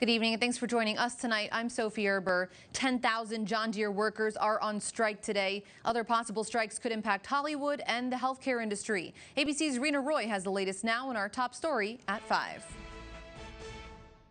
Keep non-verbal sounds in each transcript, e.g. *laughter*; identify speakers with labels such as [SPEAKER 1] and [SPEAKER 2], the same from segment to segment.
[SPEAKER 1] Good evening and thanks for joining us tonight. I'm Sophie Erber. 10,000 John Deere workers are on strike today. Other possible strikes could impact Hollywood and the healthcare industry. ABC's Rena Roy has the latest now in our top story at 5.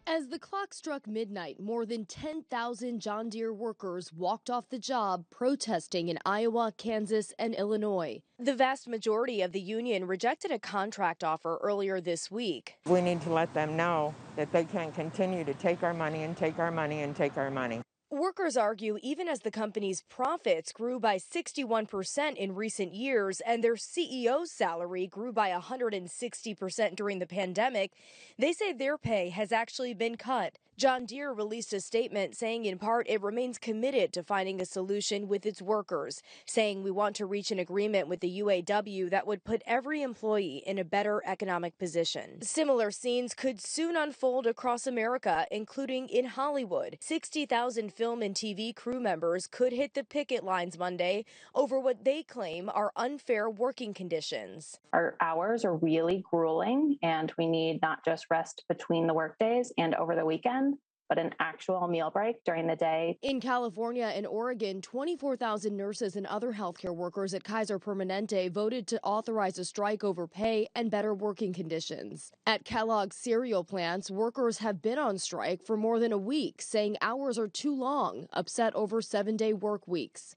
[SPEAKER 2] As the clock struck midnight, more than 10,000 John Deere workers walked off the job protesting in Iowa, Kansas, and Illinois. The vast majority of the union rejected a contract offer earlier this week.
[SPEAKER 3] We need to let them know that they can't continue to take our money and take our money and take our money.
[SPEAKER 2] Workers argue even as the company's profits grew by 61% in recent years and their CEO's salary grew by 160% during the pandemic, they say their pay has actually been cut. John Deere released a statement saying, in part, it remains committed to finding a solution with its workers, saying we want to reach an agreement with the UAW that would put every employee in a better economic position. Similar scenes could soon unfold across America, including in Hollywood. 60,000 film and TV crew members could hit the picket lines Monday over what they claim are unfair working conditions.
[SPEAKER 4] Our hours are really grueling, and we need not just rest between the workdays and over the weekend but an actual meal break during the day.
[SPEAKER 2] In California and Oregon, 24,000 nurses and other healthcare workers at Kaiser Permanente voted to authorize a strike over pay and better working conditions. At Kellogg's cereal plants, workers have been on strike for more than a week, saying hours are too long, upset over seven day work weeks.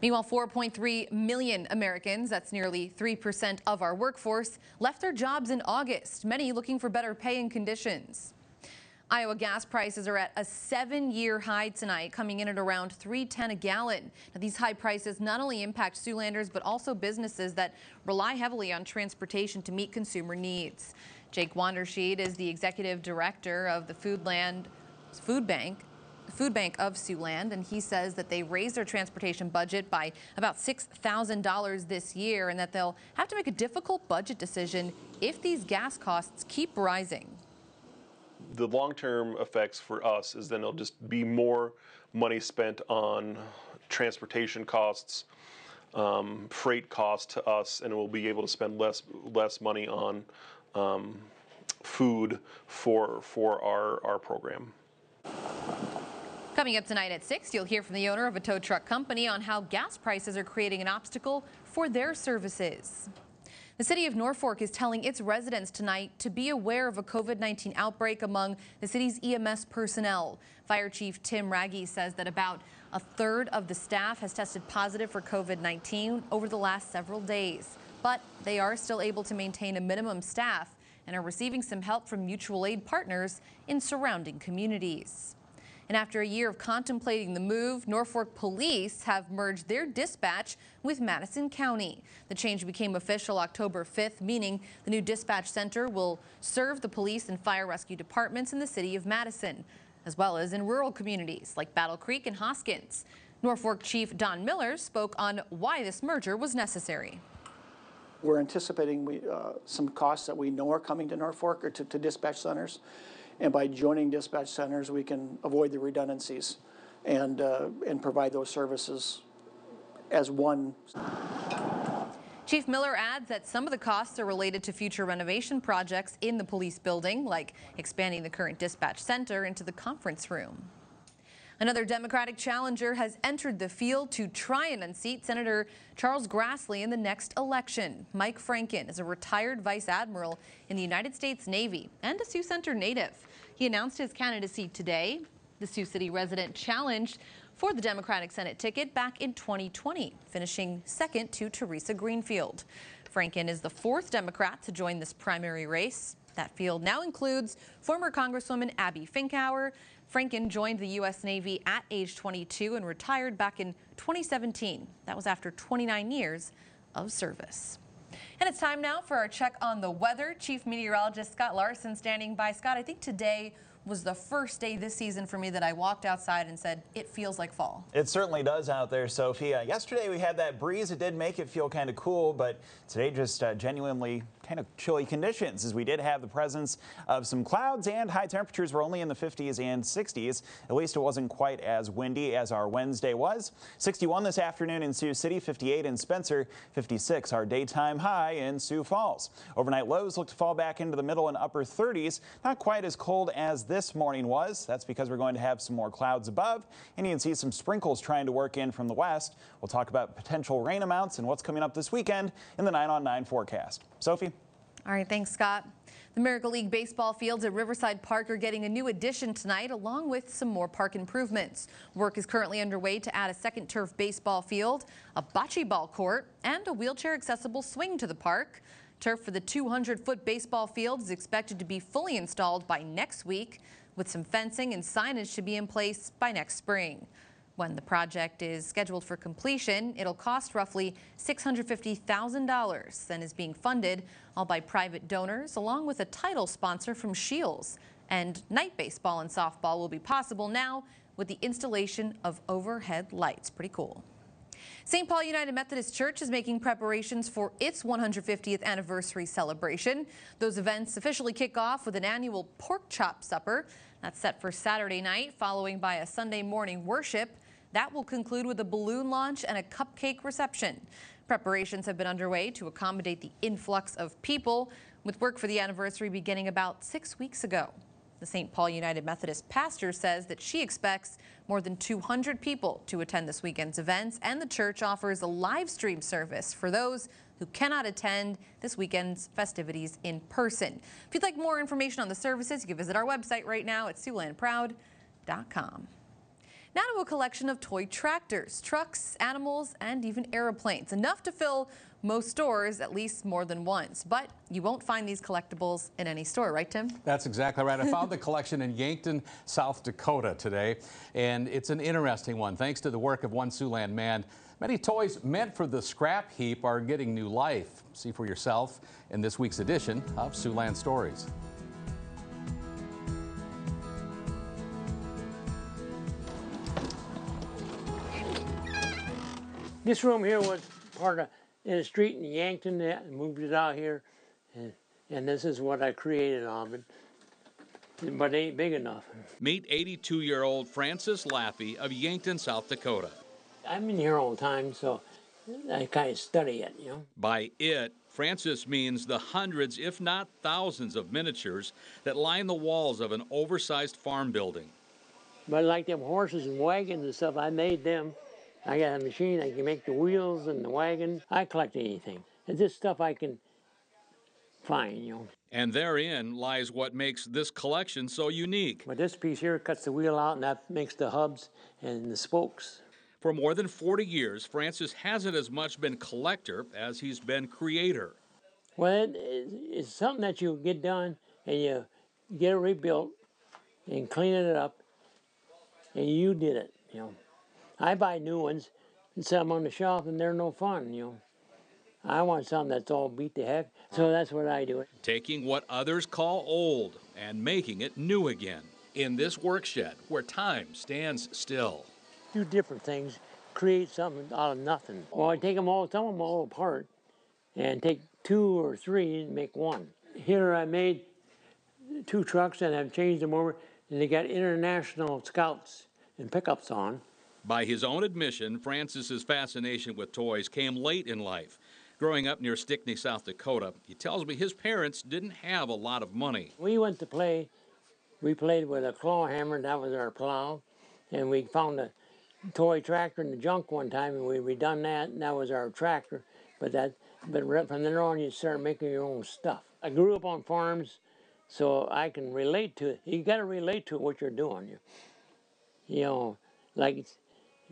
[SPEAKER 1] Meanwhile, 4.3 million Americans, that's nearly 3% of our workforce, left their jobs in August, many looking for better pay and conditions. Iowa gas prices are at a seven-year high tonight, coming in at around 3.10 a gallon. Now, these high prices not only impact Siouxlanders, but also businesses that rely heavily on transportation to meet consumer needs. Jake Wanderscheid is the executive director of the Foodland Food Bank. Food Bank of Siouxland, and he says that they raised their transportation budget by about $6,000 this year and that they'll have to make a difficult budget decision if these gas costs keep rising
[SPEAKER 5] the long-term effects for us is then it'll just be more money spent on transportation costs, um, freight costs to us, and we'll be able to spend less less money on um, food for for our our program.
[SPEAKER 1] Coming up tonight at 6, you'll hear from the owner of a tow truck company on how gas prices are creating an obstacle for their services. The city of Norfolk is telling its residents tonight to be aware of a COVID-19 outbreak among the city's EMS personnel. Fire Chief Tim Wragge says that about a third of the staff has tested positive for COVID-19 over the last several days, but they are still able to maintain a minimum staff and are receiving some help from mutual aid partners in surrounding communities. And after a year of contemplating the move, Norfolk police have merged their dispatch with Madison County. The change became official October 5th, meaning the new dispatch center will serve the police and fire rescue departments in the city of Madison, as well as in rural communities like Battle Creek and Hoskins. Norfolk Chief Don Miller spoke on why this merger was necessary.
[SPEAKER 6] We're anticipating we, uh, some costs that we know are coming to Norfolk or to, to dispatch centers. And by joining dispatch centers, we can avoid the redundancies and, uh, and provide those services as one.
[SPEAKER 1] Chief Miller adds that some of the costs are related to future renovation projects in the police building, like expanding the current dispatch center into the conference room. Another Democratic challenger has entered the field to try and unseat Senator Charles Grassley in the next election. Mike Franken is a retired vice admiral in the United States Navy and a Sioux Center native. He announced his candidacy today. The Sioux City resident challenged for the Democratic Senate ticket back in 2020, finishing second to Theresa Greenfield. Franken is the fourth Democrat to join this primary race. That field now includes former Congresswoman Abby Finkenauer, Franken joined the U.S. Navy at age 22 and retired back in 2017. That was after 29 years of service. And it's time now for our check on the weather. Chief Meteorologist Scott Larson standing by. Scott, I think today was the first day this season for me that I walked outside and said, it feels like fall.
[SPEAKER 7] It certainly does out there, Sophia. Yesterday we had that breeze. It did make it feel kind of cool, but today just uh, genuinely kind of chilly conditions as we did have the presence of some clouds and high temperatures were only in the 50s and 60s. At least it wasn't quite as windy as our Wednesday was. 61 this afternoon in Sioux City, 58 in Spencer, 56 our daytime high. in Sioux Falls. Overnight lows look to fall back into the middle and upper 30s. Not quite as cold as this morning was. That's because we're going to have some more clouds above, and you can see some sprinkles trying to work in from the west. We'll talk about potential rain amounts and what's coming up this weekend in the 9 on 9 forecast. Sophie?
[SPEAKER 1] All right, thanks, Scott. The Miracle League baseball fields at Riverside Park are getting a new addition tonight, along with some more park improvements. Work is currently underway to add a second turf baseball field, a bocce ball court, and a wheelchair accessible swing to the park. Turf for the 200 foot baseball field is expected to be fully installed by next week, with some fencing and signage to be in place by next spring. When the project is scheduled for completion, it'll cost roughly $650,000 and is being funded all by private donors, along with a title sponsor from Shields. And night baseball and softball will be possible now with the installation of overhead lights. Pretty cool. St. Paul United Methodist Church is making preparations for its 150th anniversary celebration. Those events officially kick off with an annual pork chop supper. That's set for Saturday night, following by a Sunday morning worship. That will conclude with a balloon launch and a cupcake reception. Preparations have been underway to accommodate the influx of people, with work for the anniversary beginning about six weeks ago. The St. Paul United Methodist pastor says that she expects more than 200 people to attend this weekend's events, and the church offers a live stream service for those who cannot attend this weekend's festivities in person. If you'd like more information on the services, you can visit our website right now at SiouxlandProud.com. Now to a collection of toy tractors, trucks, animals, and even aeroplanes. Enough to fill most stores at least more than once. But you won't find these collectibles in any store, right, Tim?
[SPEAKER 8] That's exactly right. I *laughs* found the collection in Yankton, South Dakota today, and it's an interesting one. Thanks to the work of one Siouxland man, many toys meant for the scrap heap are getting new life. See for yourself in this week's edition of Siouxland Stories.
[SPEAKER 9] This room here was part of in a street in Yankton that moved it out here, and, and this is what I created on it. But it ain't big enough.
[SPEAKER 10] Meet 82 year old Francis Laffey of Yankton, South Dakota.
[SPEAKER 9] I'm in here all the time, so I kind of study it, you know.
[SPEAKER 10] By it, Francis means the hundreds, if not thousands, of miniatures that line the walls of an oversized farm building.
[SPEAKER 9] But like them horses and wagons and stuff, I made them. I got a machine, I can make the wheels and the wagon. I collect anything. It's just stuff I can find, you know.
[SPEAKER 10] And therein lies what makes this collection so unique.
[SPEAKER 9] But this piece here cuts the wheel out and that makes the hubs and the spokes.
[SPEAKER 10] For more than 40 years, Francis hasn't as much been collector as he's been creator.
[SPEAKER 9] Well, it, it, it's something that you get done and you get it rebuilt and clean it up, and you did it, you know. I buy new ones and set them on the shelf, and they're no fun, you know. I want something that's all beat to heck, so that's what I do.
[SPEAKER 10] Taking what others call old and making it new again in this workshed where time stands still.
[SPEAKER 9] Do different things, create something out of nothing. Well, I take them all, some of them all apart, and take two or three and make one. Here I made two trucks and I've changed them over, and they got international scouts and pickups on.
[SPEAKER 10] By his own admission, Francis's fascination with toys came late in life. Growing up near Stickney, South Dakota, he tells me his parents didn't have a lot of money.
[SPEAKER 9] We went to play, we played with a claw hammer, that was our plow, and we found a toy tractor in the junk one time, and we redone that, and that was our tractor. But that, but from then on, you start making your own stuff. I grew up on farms, so I can relate to it. You got to relate to what you're doing. You, you know, like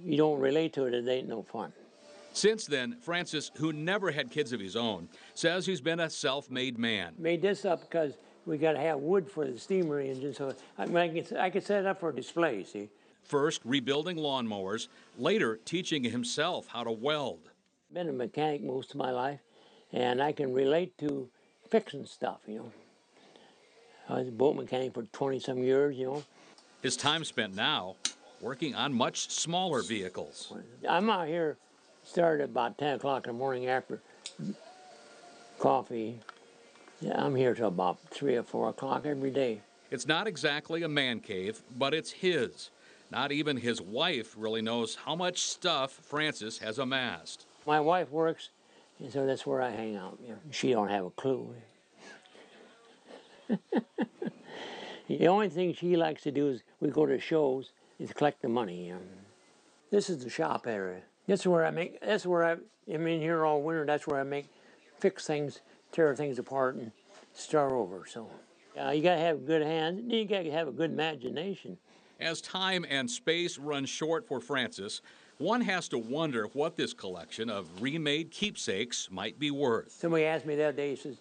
[SPEAKER 9] you don't relate to it, it ain't no fun.
[SPEAKER 10] Since then, Francis, who never had kids of his own, says he's been a self made man.
[SPEAKER 9] Made this up because we got to have wood for the steamer engine, so I, mean, I, could, I could set it up for display, see.
[SPEAKER 10] First, rebuilding lawnmowers, later, teaching himself how to weld.
[SPEAKER 9] Been a mechanic most of my life, and I can relate to fixing stuff, you know. I was a boat mechanic for 20 some years, you know.
[SPEAKER 10] His time spent now working on much smaller vehicles.
[SPEAKER 9] I'm out here, started about 10 o'clock in the morning after coffee. Yeah, I'm here till about 3 or 4 o'clock every day.
[SPEAKER 10] It's not exactly a man cave, but it's his. Not even his wife really knows how much stuff Francis has amassed.
[SPEAKER 9] My wife works And so that's where I hang out. She don't have a clue. *laughs* the only thing she likes to do is we go to shows is collect the money. Know. This is the shop area. This is where I make. That's where I. I'm in here all winter. That's where I make, fix things, tear things apart, and start over. So, uh, you gotta have good hands. You gotta have a good imagination.
[SPEAKER 10] As time and space run short for Francis, one has to wonder what this collection of remade keepsakes might be worth.
[SPEAKER 9] Somebody asked me the other day. He says,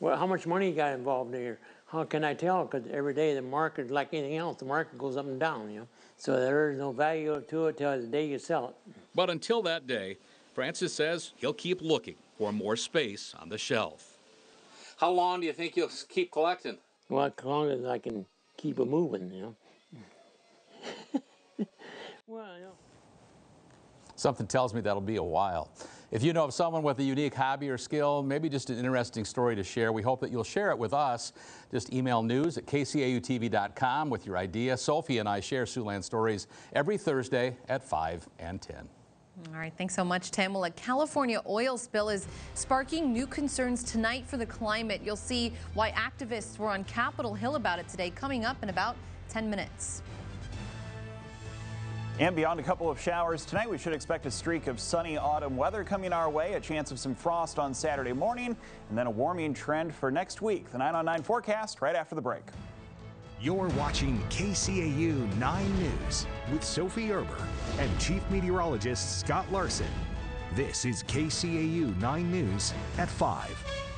[SPEAKER 9] "Well, how much money you got involved in here?" How can I tell? Because every day the market, like anything else, the market goes up and down. You know, so there is no value to it till the day you sell it.
[SPEAKER 10] But until that day, Francis says he'll keep looking for more space on the shelf.
[SPEAKER 11] How long do you think you'll keep collecting?
[SPEAKER 9] Well, as long as I can keep it moving, you know. *laughs* well, you know.
[SPEAKER 8] Something tells me that'll be a while. If you know of someone with a unique hobby or skill, maybe just an interesting story to share, we hope that you'll share it with us. Just email news at kcautv.com with your idea. Sophie and I share Siouxland stories every Thursday at 5 and 10.
[SPEAKER 1] All right, thanks so much, Tim. Well, a California oil spill is sparking new concerns tonight for the climate. You'll see why activists were on Capitol Hill about it today, coming up in about 10 minutes.
[SPEAKER 7] And beyond a couple of showers tonight, we should expect a streak of sunny autumn weather coming our way, a chance of some frost on Saturday morning, and then a warming trend for next week. The 9 on 9 forecast right after the break.
[SPEAKER 12] You're watching KCAU 9 News with Sophie Erber and Chief Meteorologist Scott Larson. This is KCAU 9 News at 5.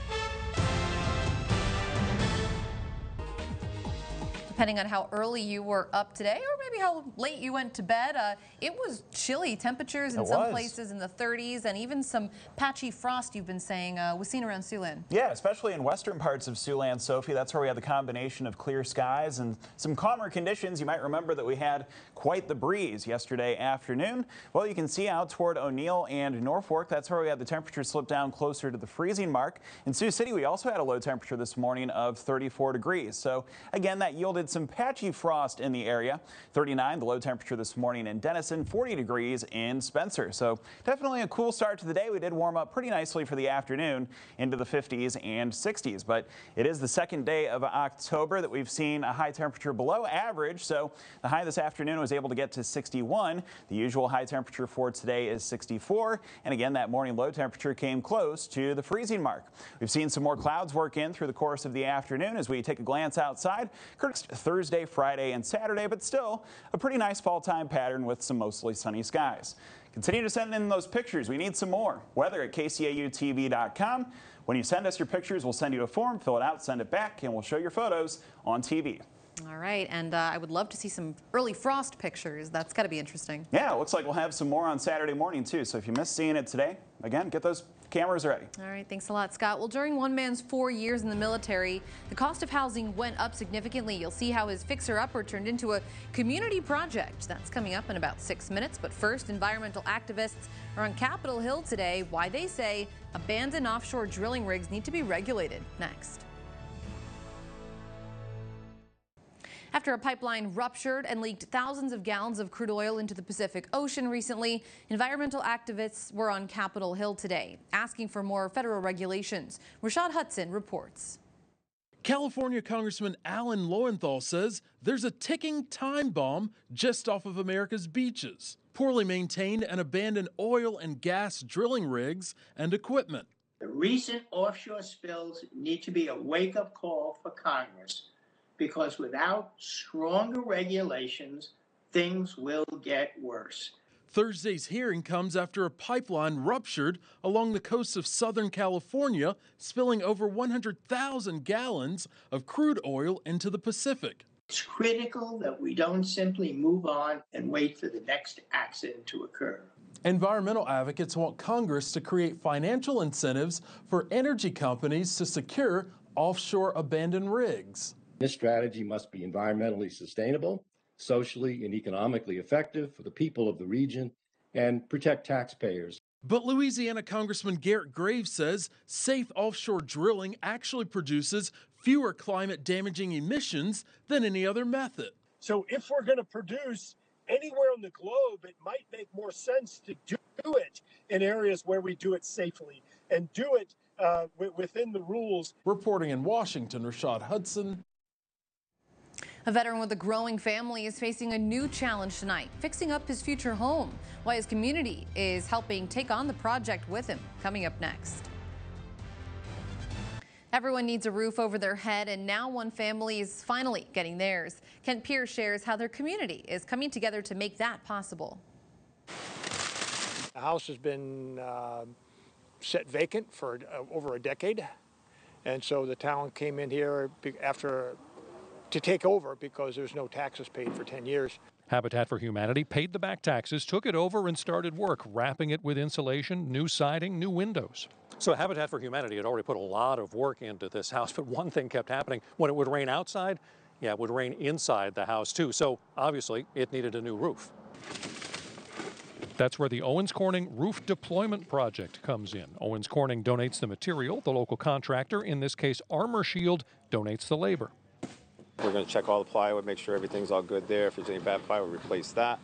[SPEAKER 1] Depending on how early you were up today or maybe how late you went to bed, uh, it was chilly temperatures in
[SPEAKER 7] It
[SPEAKER 1] some
[SPEAKER 7] was.
[SPEAKER 1] places in the 30s and even some patchy frost you've been saying uh, was seen around Siouxland.
[SPEAKER 7] Yeah, especially in western parts of Siouxland, Sophie. That's where we had the combination of clear skies and some calmer conditions. You might remember that we had quite the breeze yesterday afternoon. Well, you can see out toward O'Neill and Norfolk. That's where we had the temperature slip down closer to the freezing mark. In Sioux City, we also had a low temperature this morning of 34 degrees. So again, that yielded some patchy frost in the area. 39, the low temperature this morning in Denison, 40 degrees in Spencer. So definitely a cool start to the day. We did warm up pretty nicely for the afternoon into the 50s and 60s, but it is the second day of October that we've seen a high temperature below average. So the high this afternoon was able to get to 61. The usual high temperature for today is 64. And again, that morning low temperature came close to the freezing mark. We've seen some more clouds work in through the course of the afternoon as we take a glance outside. Thursday, Friday, and Saturday, but still a pretty nice fall time pattern with some mostly sunny skies. Continue to send in those pictures. We need some more. Weather at kcautv.com. When you send us your pictures, we'll send you a form, fill it out, send it back, and we'll show your photos on TV.
[SPEAKER 1] All right, and uh, I would love to see some early frost pictures. That's got to be interesting.
[SPEAKER 7] Yeah, it looks like we'll have some more on Saturday morning, too. So if you missed seeing it today, again, get those cameras ready.
[SPEAKER 1] All right, thanks a lot, Scott. Well, during one man's four years in the military, the cost of housing went up significantly. You'll see how his fixer-upper turned into a community project. That's coming up in about six minutes. But first, environmental activists are on Capitol Hill today. Why they say abandoned offshore drilling rigs need to be regulated. Next. After a pipeline ruptured and leaked thousands of gallons of crude oil into the Pacific Ocean recently, environmental activists were on Capitol Hill today, asking for more federal regulations. Rashad Hudson reports.
[SPEAKER 13] California Congressman Alan Lowenthal says there's a ticking time bomb just off of America's beaches. Poorly maintained and abandoned oil and gas drilling rigs and equipment.
[SPEAKER 14] The recent offshore spills need to be a wake up call for Congress because without stronger regulations, things will get worse.
[SPEAKER 13] Thursday's hearing comes after a pipeline ruptured along the coast of Southern California, spilling over 100,000 gallons of crude oil into the Pacific.
[SPEAKER 14] It's critical that we don't simply move on and wait for the next accident to occur.
[SPEAKER 13] Environmental advocates want Congress to create financial incentives for energy companies to secure offshore abandoned rigs.
[SPEAKER 15] This strategy must be environmentally sustainable, socially and economically effective for the people of the region, and protect taxpayers.
[SPEAKER 13] But Louisiana Congressman Garrett Graves says safe offshore drilling actually produces fewer climate damaging emissions than any other method.
[SPEAKER 16] So if we're going to produce anywhere on the globe, it might make more sense to do it in areas where we do it safely and do it uh, wi- within the rules.
[SPEAKER 13] Reporting in Washington, Rashad Hudson.
[SPEAKER 1] A veteran with a growing family is facing a new challenge tonight, fixing up his future home. Why his community is helping take on the project with him. Coming up next. Everyone needs a roof over their head, and now one family is finally getting theirs. Kent Pierce shares how their community is coming together to make that possible.
[SPEAKER 17] The house has been uh, set vacant for uh, over a decade, and so the town came in here after to take over because there's no taxes paid for 10 years.
[SPEAKER 18] Habitat for Humanity paid the back taxes, took it over, and started work, wrapping it with insulation, new siding, new windows.
[SPEAKER 19] So Habitat for Humanity had already put a lot of work into this house, but one thing kept happening. When it would rain outside, yeah, it would rain inside the house too. So obviously, it needed a new roof.
[SPEAKER 18] That's where the Owens Corning Roof Deployment Project comes in. Owens Corning donates the material, the local contractor, in this case Armor Shield, donates the labor.
[SPEAKER 20] We're going to check all the plywood, make sure everything's all good there. If there's any bad plywood, replace that.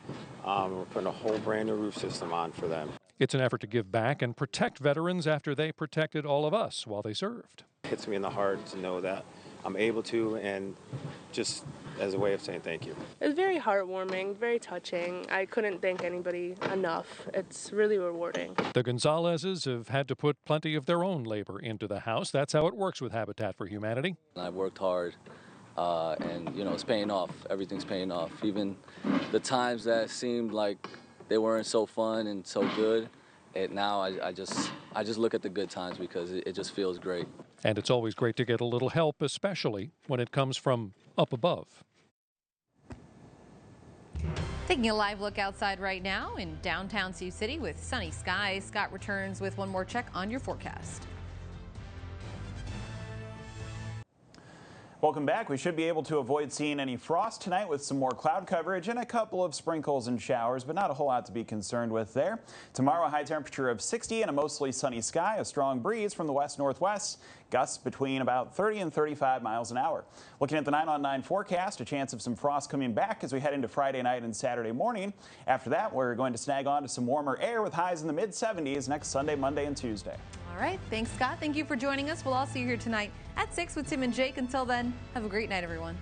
[SPEAKER 20] Um, we're putting a whole brand new roof system on for them.
[SPEAKER 18] It's an effort to give back and protect veterans after they protected all of us while they served.
[SPEAKER 20] hits me in the heart to know that I'm able to, and just as a way of saying thank you.
[SPEAKER 21] It's very heartwarming, very touching. I couldn't thank anybody enough. It's really rewarding.
[SPEAKER 18] The Gonzaleses have had to put plenty of their own labor into the house. That's how it works with Habitat for Humanity.
[SPEAKER 22] I've worked hard, uh, and you know it's paying off. Everything's paying off. Even the times that seemed like they weren't so fun and so good, it now I, I just I just look at the good times because it, it just feels great.
[SPEAKER 18] And it's always great to get a little help, especially when it comes from up above.
[SPEAKER 1] Taking a live look outside right now in downtown Sioux City with sunny skies. Scott returns with one more check on your forecast.
[SPEAKER 7] Welcome back. We should be able to avoid seeing any frost tonight with some more cloud coverage and a couple of sprinkles and showers, but not a whole lot to be concerned with there. Tomorrow, a high temperature of 60 and a mostly sunny sky, a strong breeze from the west northwest, gusts between about 30 and 35 miles an hour. Looking at the 9 on 9 forecast, a chance of some frost coming back as we head into Friday night and Saturday morning. After that, we're going to snag on to some warmer air with highs in the mid 70s next Sunday, Monday, and Tuesday.
[SPEAKER 1] All right. Thanks, Scott. Thank you for joining us. We'll all see you here tonight at 6 with Tim and Jake. Until then, have a great night, everyone.